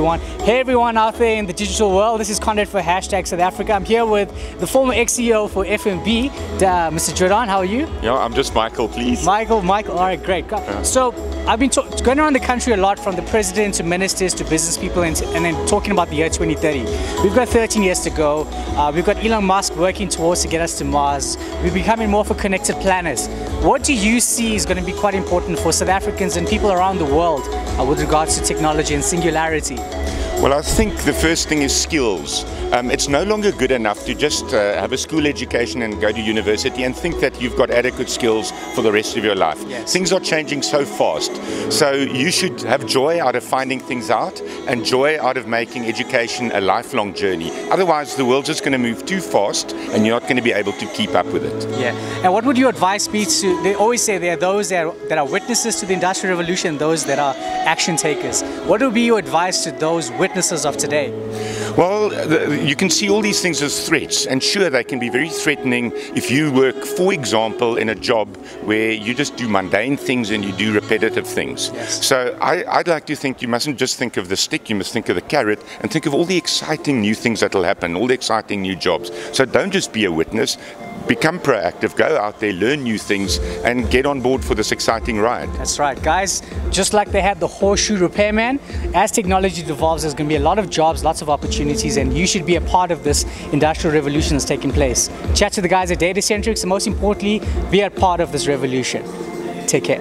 everyone. Hey everyone out there in the digital world, this is Conrad for Hashtag South Africa. I'm here with the former ex-CEO for FNB, uh, Mr. Jordaan. How are you? Yeah, I'm just Michael, please. Michael, Michael, all right, great. Yeah. So I've been going around the country a lot from the president to ministers to business people and, and then talking about the year 2030. We've got 13 years to go. Uh, we've got Elon Musk working towards to get us to Mars. We're becoming more of a connected planet. What do you see is going to be quite important for South Africans and people around the world uh, with regards to technology and singularity? Well, I think the first thing is skills. Um, it's no longer good enough to just uh, have a school education and go to university and think that you've got adequate skills for the rest of your life. Yes. Things are changing so fast. So you should have joy out of finding things out and joy out of making education a lifelong journey. Otherwise, the world's just going to move too fast and you're not going to be able to keep up with it. Yeah. And what would your advice be to, they always say there are those that are, that are witnesses to the Industrial Revolution, those that are action takers. What would be your advice to those witnesses of today? Well, the, you can see all these things as threats, and sure, they can be very threatening if you work, for example, in a job where you just do mundane things and you do repetitive things. Yes. So I, would like to think you mustn't just think of the stick, you must think of the carrot and think of all the exciting new things that will happen, all the exciting new jobs. So don't just be a witness, become proactive, go out there, learn new things, and get on board for this exciting ride. That's right, guys. Just like they had the horseshoe repairman, as technology evolves, there's going to be a lot of jobs, lots of opportunities, and you should be a part of this industrial revolution that's taking place. Chat to the guys at Datacentrix, and most importantly, be a part of this revolution. Take care.